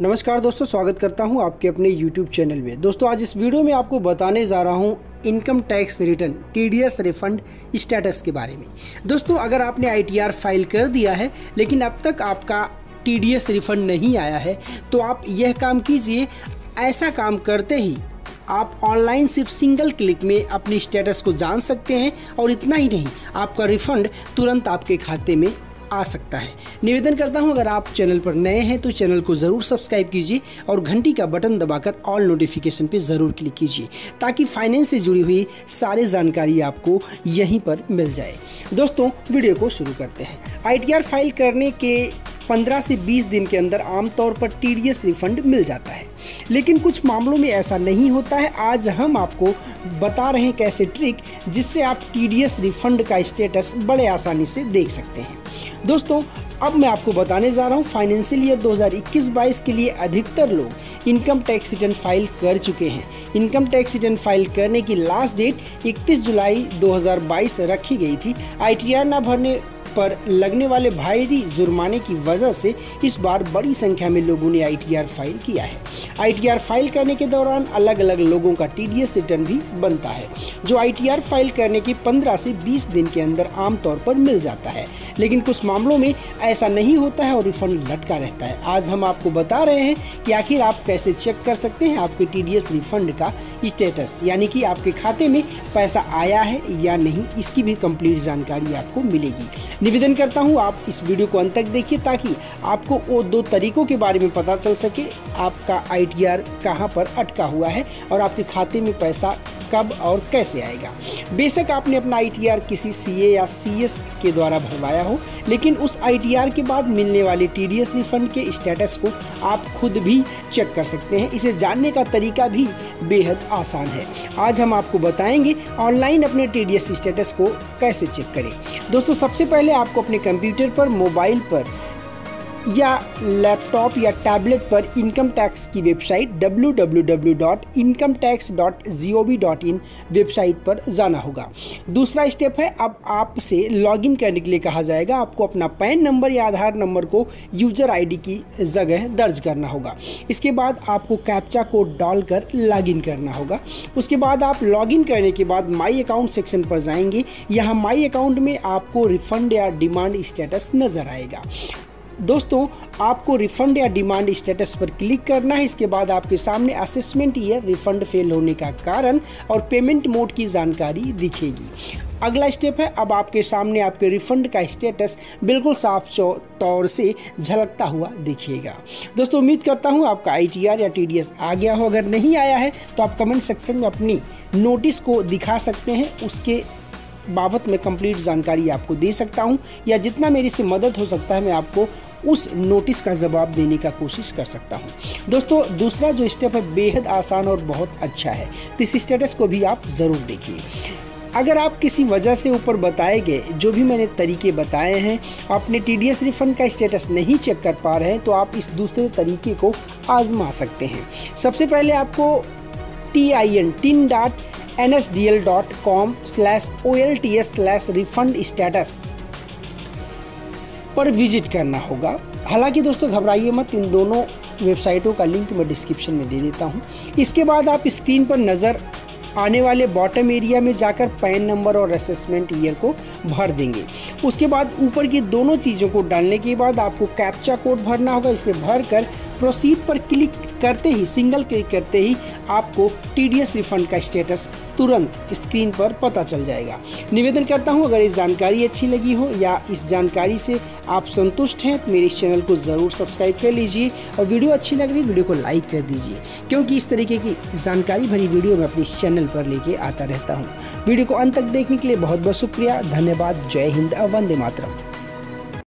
नमस्कार दोस्तों, स्वागत करता हूँ आपके अपने YouTube चैनल में। दोस्तों, आज इस वीडियो में आपको बताने जा रहा हूँ income tax return TDS refund status के बारे में। दोस्तों, अगर आपने आईटीआर फ़ाइल कर दिया है, लेकिन अब तक आपका टीडीएस रिफंड नहीं आया है तो आप यह काम कीजिए, ऐसा काम करते ही आप ऑनलाइन सिर्फ़ सिंगल क्लिक में अपनी स्टेटस को जान सकते हैं, और इतना ही नहीं, आपका रिफंड तुरंत आपके खाते में आ सकता है। निवेदन करता हूँ, अगर आप चैनल पर नए हैं तो चैनल को ज़रूर सब्सक्राइब कीजिए और घंटी का बटन दबाकर ऑल नोटिफिकेशन पे ज़रूर क्लिक कीजिए, ताकि फाइनेंस से जुड़ी हुई सारी जानकारी आपको यहीं पर मिल जाए। दोस्तों, वीडियो को शुरू करते हैं। आईटीआर फ़ाइल करने के 15 से 20 दिन के अंदर आमतौर पर टीडीएस रिफंड मिल जाता है। लेकिन कुछ मामलों में ऐसा नहीं होता है। आज हम आपको बता रहे हैं कैसे ट्रिक जिससे आप टीडीएस रिफंड का स्टेटस बड़े आसानी से देख सकते हैं। दोस्तों, अब मैं आपको बताने जा रहा हूँ, फाइनेंशियल ईयर 2021-22 के लिए अधिकतर लोग इनकम टैक्स रिटर्न फ़ाइल कर चुके हैं। इनकम टैक्स रिटर्न फ़ाइल करने की लास्ट डेट 31 जुलाई 2022 रखी गई थी। आईटीआर न भरने पर लगने वाले भारी जुर्माने की वजह से इस बार बड़ी संख्या में लोगों ने आईटीआर फ़ाइल किया है। आईटीआर फ़ाइल करने के दौरान अलग अलग लोगों का टीडीएस रिटर्न भी बनता है, जो आईटीआर फ़ाइल करने के 15 से 20 दिन के अंदर आमतौर पर मिल जाता है। लेकिन कुछ मामलों में ऐसा नहीं होता है और रिफंड लटका रहता है। आज हम आपको बता रहे हैं कि आखिर आप कैसे चेक कर सकते हैं आपके टीडीएस रिफंड का स्टेटस, यानी कि आपके खाते में पैसा आया है या नहीं, इसकी भी कंप्लीट जानकारी आपको मिलेगी। निवेदन करता हूँ, आप इस वीडियो को अंत तक देखिए ताकि आपको वो दो तरीकों के बारे में पता चल सके, आपका आई टी आर कहाँ पर अटका हुआ है और आपके खाते में पैसा कब और कैसे आएगा। बेशक आपने अपना आईटीआर किसी सीए या सीएस के द्वारा भरवाया हो, लेकिन उस आईटीआर के बाद मिलने वाले टी रिफंड के स्टेटस को आप खुद भी चेक कर सकते हैं। इसे जानने का तरीका भी बेहद आसान है। आज हम आपको बताएँगे ऑनलाइन अपने टीडीएस स्टेटस को कैसे चेक करें। दोस्तों, सबसे पहले आपको अपने कंप्यूटर पर मोबाइल पर या लैपटॉप या टैबलेट पर इनकम टैक्स की वेबसाइट www.incometax.gov.in वेबसाइट पर जाना होगा। दूसरा स्टेप है, अब आपसे लॉगिन करने के लिए कहा जाएगा। आपको अपना पैन नंबर या आधार नंबर को यूज़र आईडी की जगह दर्ज करना होगा। इसके बाद आपको कैप्चा कोड डालकर लॉगिन करना होगा। उसके बाद आप लॉगिन करने के बाद माई अकाउंट सेक्शन पर जाएँगे। यहाँ माई अकाउंट में आपको रिफंड या डिमांड स्टेटस नज़र आएगा। दोस्तों, आपको रिफंड या डिमांड स्टेटस पर क्लिक करना है। इसके बाद आपके सामने असेसमेंट ईयर रिफंड फेल होने का कारण और पेमेंट मोड की जानकारी दिखेगी। अगला स्टेप है, अब आपके सामने आपके रिफंड का स्टेटस बिल्कुल साफ़ तौर से झलकता हुआ दिखेगा। दोस्तों, उम्मीद करता हूँ आपका आईटीआर या टीडीएस आ गया हो। अगर नहीं आया है तो आप कमेंट सेक्शन में अपनी नोटिस को दिखा सकते हैं, उसके बाबत में कंप्लीट जानकारी आपको दे सकता हूँ, या जितना मेरी से मदद हो सकता है, मैं आपको उस नोटिस का जवाब देने का कोशिश कर सकता हूँ। दोस्तों, दूसरा जो स्टेप है, बेहद आसान और बहुत अच्छा है। तो इस स्टेटस को भी आप ज़रूर देखिए। अगर आप किसी वजह से ऊपर बताए गए, जो भी मैंने तरीके बताए हैं अपने टी डी रिफंड का स्टेटस नहीं चेक कर पा रहे हैं तो आप इस दूसरे तरीके को आजमा सकते हैं। सबसे पहले आपको T I N TIN dot slash refund status पर विज़िट करना होगा। हालाँकि दोस्तों, घबराइए मत, इन दोनों वेबसाइटों का लिंक मैं डिस्क्रिप्शन में दे देता हूँ। इसके बाद आप स्क्रीन पर नज़र आने वाले बॉटम एरिया में जाकर पैन नंबर और असेसमेंट ईयर को भर देंगे। उसके बाद ऊपर की दोनों चीज़ों को डालने के बाद आपको कैप्चा कोड भरना होगा। इसे भर कर प्रोसीड पर क्लिक करते ही सिंगल क्लिक करते ही आपको टीडीएस रिफंड का स्टेटस तुरंत स्क्रीन पर पता चल जाएगा। निवेदन करता हूँ, अगर इस जानकारी अच्छी लगी हो या इस जानकारी से आप संतुष्ट हैं तो मेरे इस चैनल को ज़रूर सब्सक्राइब कर लीजिए और वीडियो अच्छी लग रही वीडियो को लाइक कर दीजिए, क्योंकि इस तरीके की जानकारी भरी वीडियो मैं अपने इस चैनल पर लेके आता रहता हूँ। वीडियो को अंत तक देखने के लिए बहुत बहुत शुक्रिया। धन्यवाद। जय हिंद। वंदे मातरम।